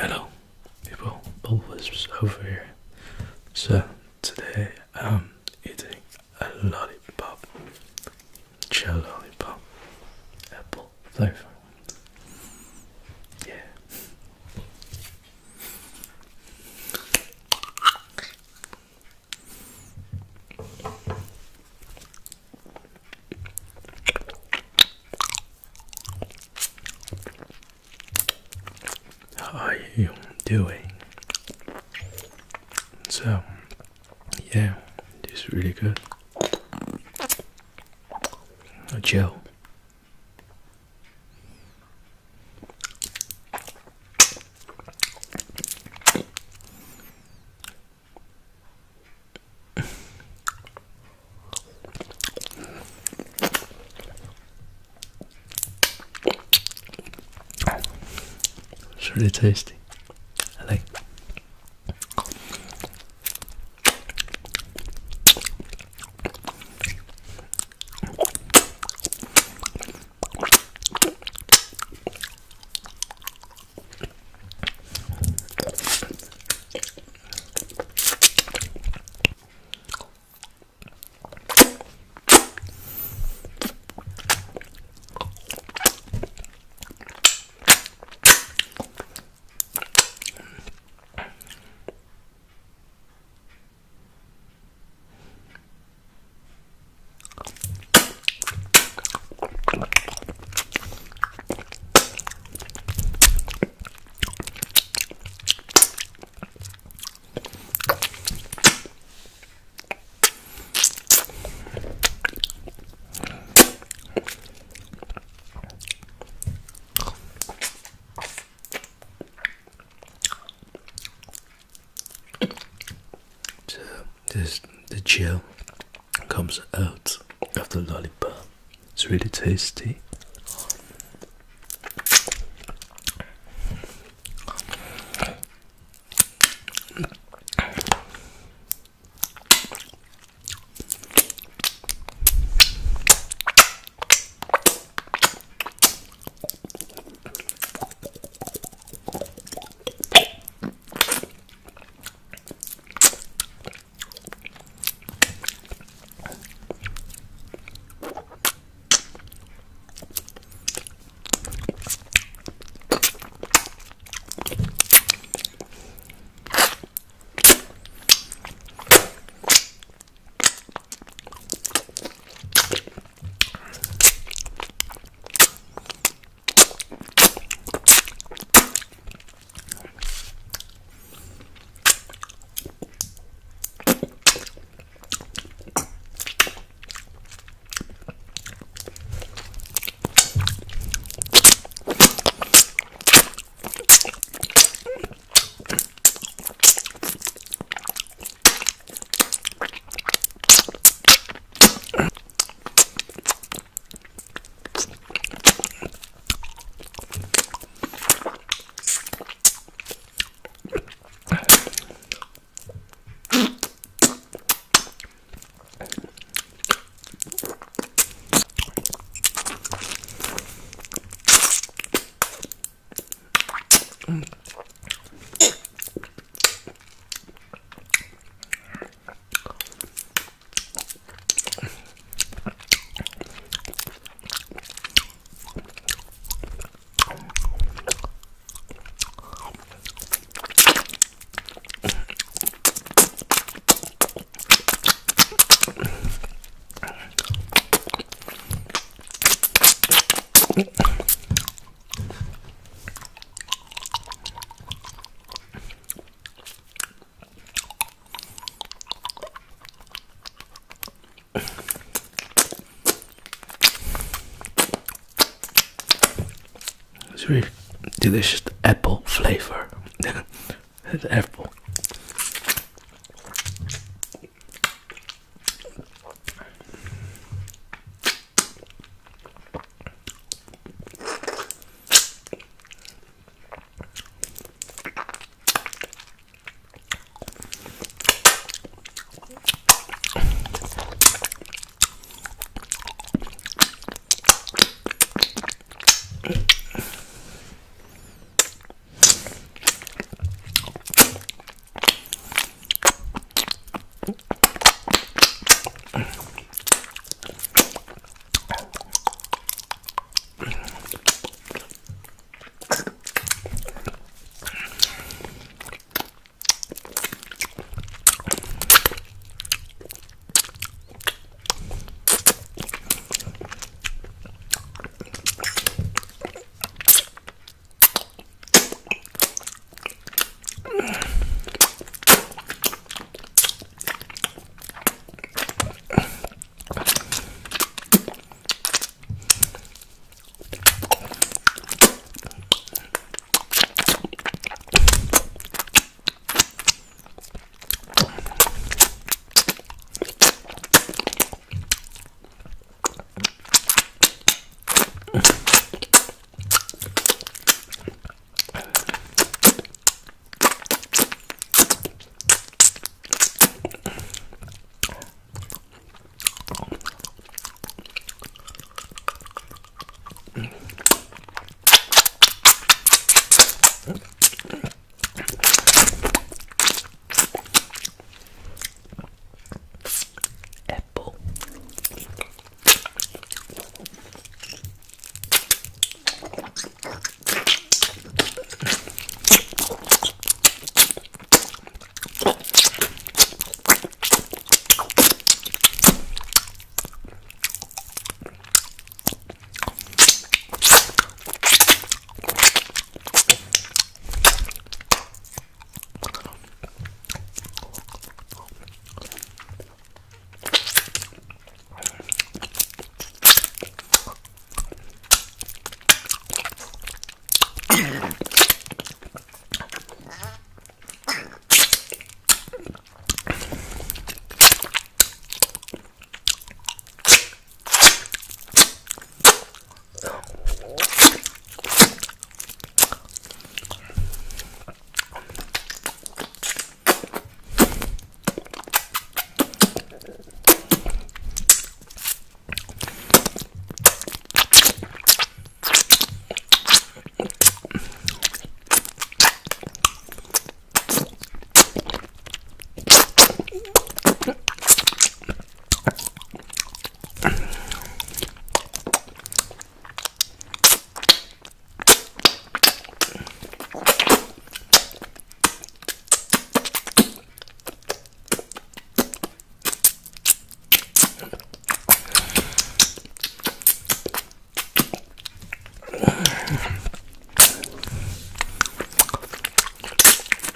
Hello, people. Bubble Whispers here. So today I'm eating a lollipop, gel lollipop, apple flavor. You doing? So, yeah, this is really good. A gel. It's really tasty. The gel comes out of the lollipop. It's really tasty. Really delicious apple flavor. apple.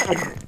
Chatter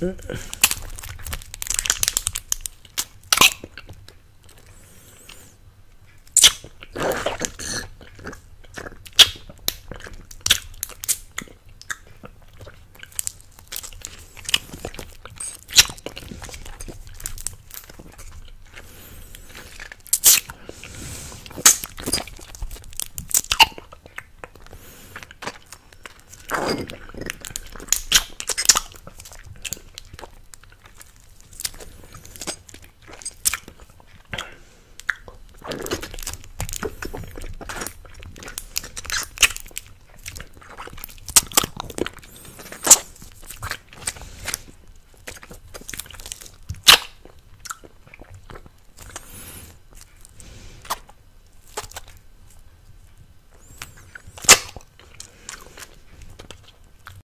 Sure.